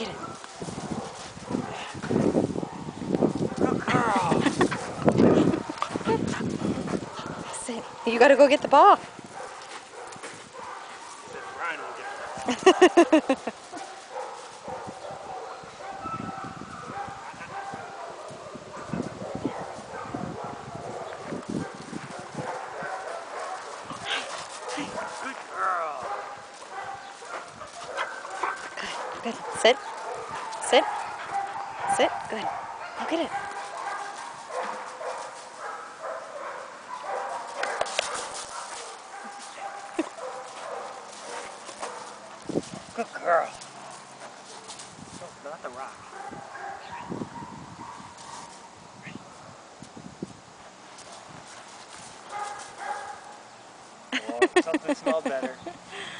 Get You gotta go get the ball. Good girl. Good. Sit. Sit. Sit. Good. Look at it. Good girl. No, not the rock. Oh, something smelled better.